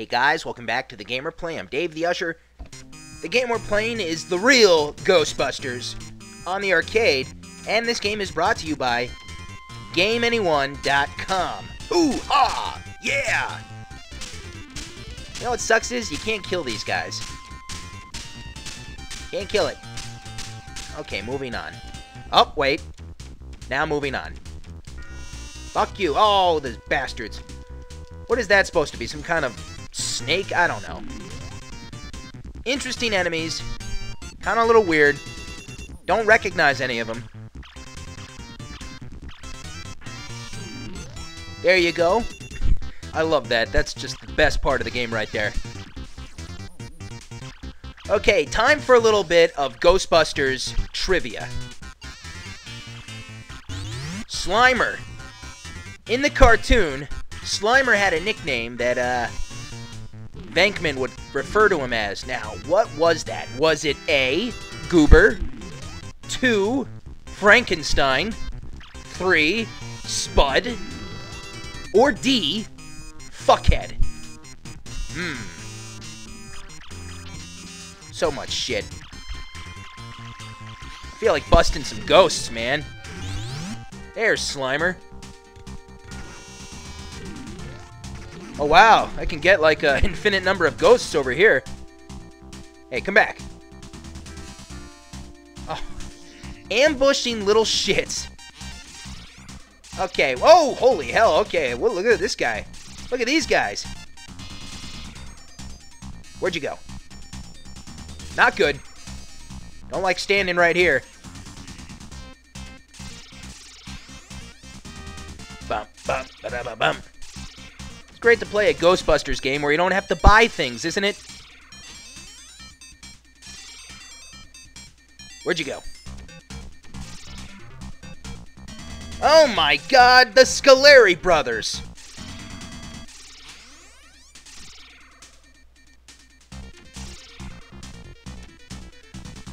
Hey guys, welcome back to the game we're playing. I'm Dave the Usher. The game we're playing is the real Ghostbusters on the arcade, and this game is brought to you by GameAnyone.com. Ooh ha! Yeah! You know what sucks is you can't kill these guys. Can't kill it. Okay, moving on. Oh, wait. Now moving on. Fuck you. Oh, those bastards. What is that supposed to be? Some kind of snake? I don't know. Interesting enemies. Kind of a little weird. Don't recognize any of them. There you go. I love that. That's just the best part of the game right there. Okay, time for a little bit of Ghostbusters trivia. Slimer. In the cartoon, Slimer had a nickname that uh, Venkman would refer to him as. Now, what was that? Was it A, Goober, 2, Frankenstein, 3, Spud, or D, Fuckhead? Hmm. So much shit. I feel like busting some ghosts, man. There's Slimer. Oh, wow. I can get, like, an infinite number of ghosts over here. Hey, come back. Oh. Ambushing little shits. Okay. Oh, holy hell. Okay. Well, look at this guy. Look at these guys. Where'd you go? Not good. Don't like standing right here. Bum, bum, ba -da -ba bum. It's great to play a Ghostbusters game where you don't have to buy things, isn't it? Where'd you go? Oh my god, the Scoleri brothers!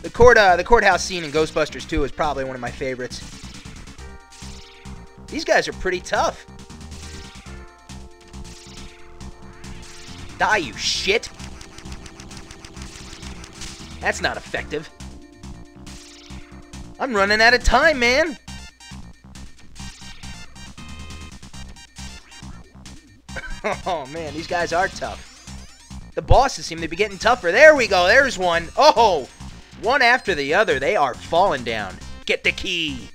The court, uh, the courthouse scene in Ghostbusters 2 is probably one of my favorites. These guys are pretty tough. Die, you shit! That's not effective. I'm running out of time, man! oh, man, these guys are tough. The bosses seem to be getting tougher. There we go. There's one. Oh! One after the other, they are falling down. Get the key.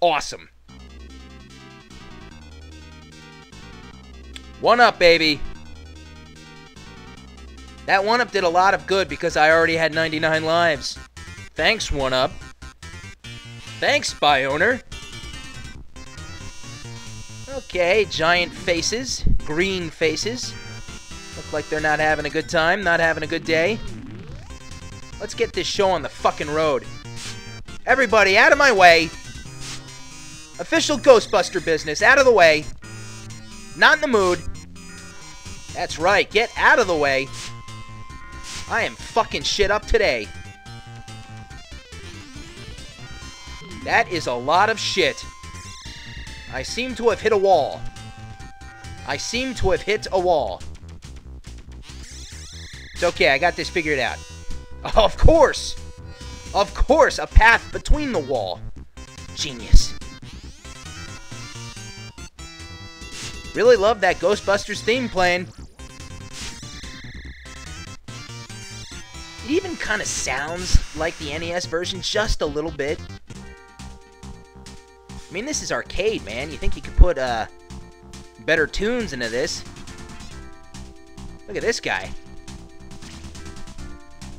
Awesome. One up, baby. That one up did a lot of good because I already had 99 lives. Thanks, one up. Thanks, spy owner. Okay, giant faces, green faces. Look like they're not having a good time, not having a good day. Let's get this show on the fucking road. Everybody, out of my way. Official Ghostbuster business, out of the way. Not in the mood. That's right, get out of the way. I am fucking shit up today. That is a lot of shit. I seem to have hit a wall. I seem to have hit a wall. It's okay, I got this figured out. Of course! Of course, a path between the wall. Genius. Really love that Ghostbusters theme playing. Kind of sounds like the NES version just a little bit. I mean, this is arcade, man. You think you could put uh, better tunes into this. Look at this guy.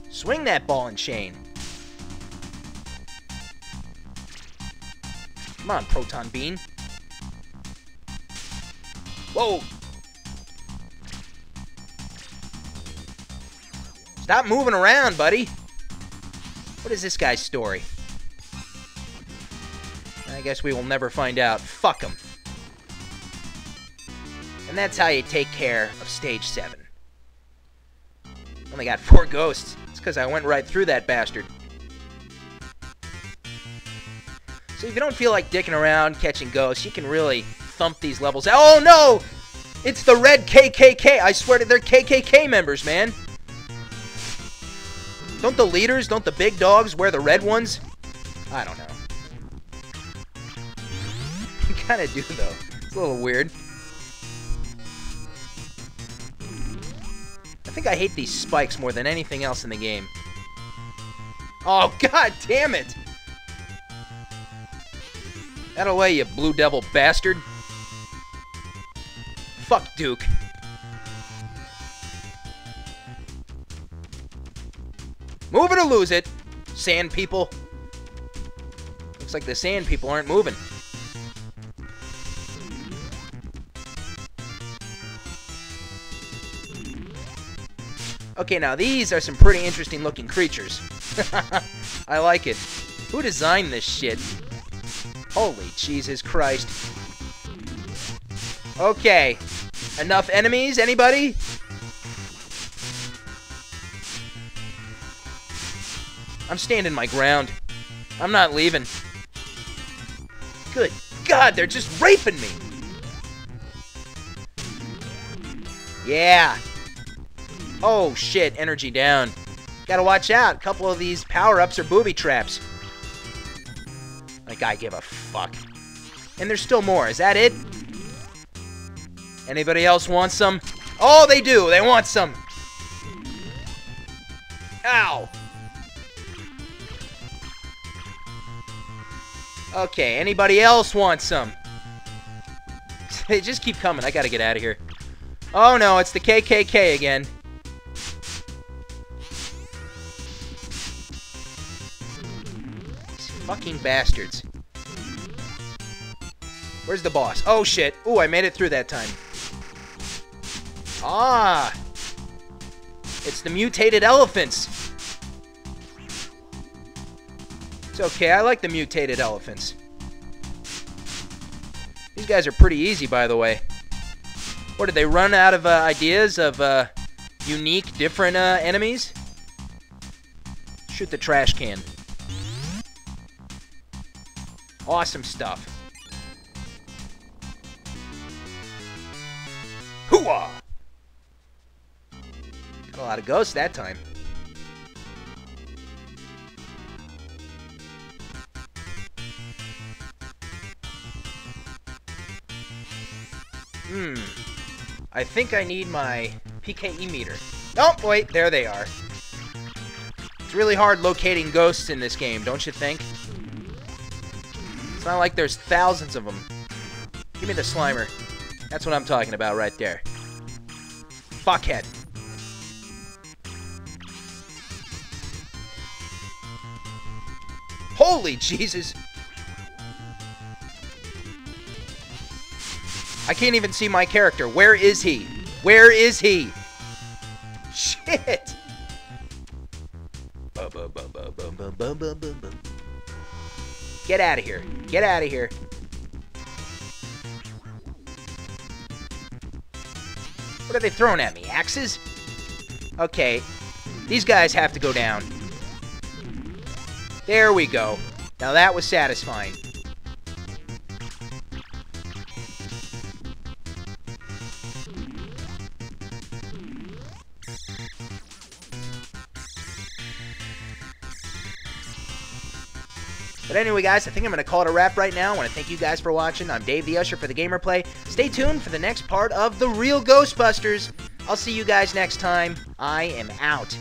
Swing that ball and chain. Come on, Proton Beam. Whoa! Stop moving around, buddy. What is this guy's story? I guess we will never find out. Fuck him. And that's how you take care of Stage 7. Only got four ghosts. It's because I went right through that bastard. So if you don't feel like dicking around catching ghosts, you can really thump these levels. Oh no! It's the red KKK. I swear to they're KKK members, man. Don't the leaders, don't the big dogs wear the red ones? I don't know. You kind of do, though. It's a little weird. I think I hate these spikes more than anything else in the game. Oh, god damn it! That away, you blue devil bastard. Fuck Duke. Move it or lose it, sand people. Looks like the sand people aren't moving. Okay, now these are some pretty interesting looking creatures. I like it. Who designed this shit? Holy Jesus Christ. Okay. Enough enemies? Anybody? I'm standing my ground. I'm not leaving. Good God, they're just raping me. Yeah. Oh, shit. Energy down. Gotta watch out. A couple of these power-ups are booby traps. Like I give a fuck. And there's still more. Is that it? Anybody else want some? Oh, they do. They want some. Ow. Okay, anybody else want some? They just keep coming. I gotta get out of here. Oh no, it's the KKK again. These fucking bastards. Where's the boss? Oh shit. Ooh, I made it through that time. Ah! It's the mutated elephants. It's okay, I like the mutated elephants. These guys are pretty easy, by the way. What, did they run out of uh, ideas of uh, unique, different uh, enemies? Shoot the trash can. Awesome stuff. Hooah! Got a lot of ghosts that time. Hmm. I think I need my PKE meter. Oh, wait, there they are. It's really hard locating ghosts in this game, don't you think? It's not like there's thousands of them. Give me the Slimer. That's what I'm talking about right there. Fuckhead. Holy Jesus! I can't even see my character. Where is he? Where is he? Shit! Get out of here. Get out of here. What are they throwing at me? Axes? Okay. These guys have to go down. There we go. Now that was satisfying. But anyway, guys, I think I'm going to call it a wrap right now. I want to thank you guys for watching. I'm Dave the Usher for the Game Replay. Stay tuned for the next part of The Real Ghostbusters. I'll see you guys next time. I am out.